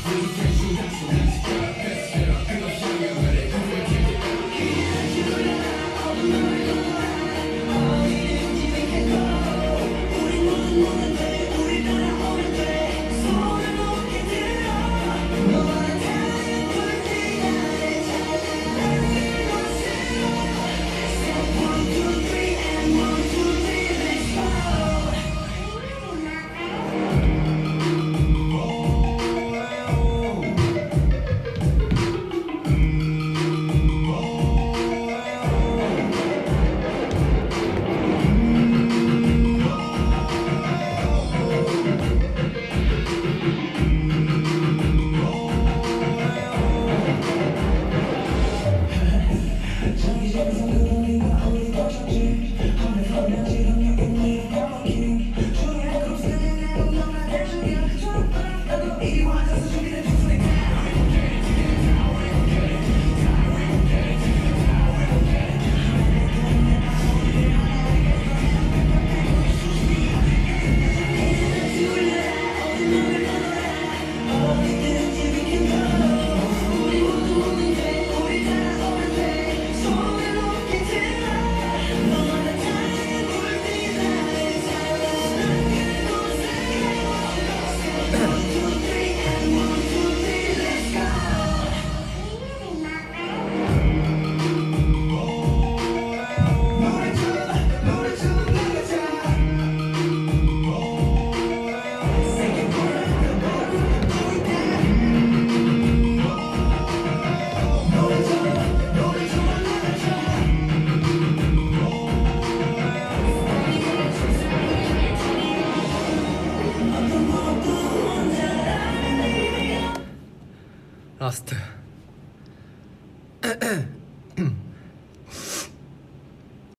Communication 你是不是不能，我的感情，还没发芽。 라스트. 음.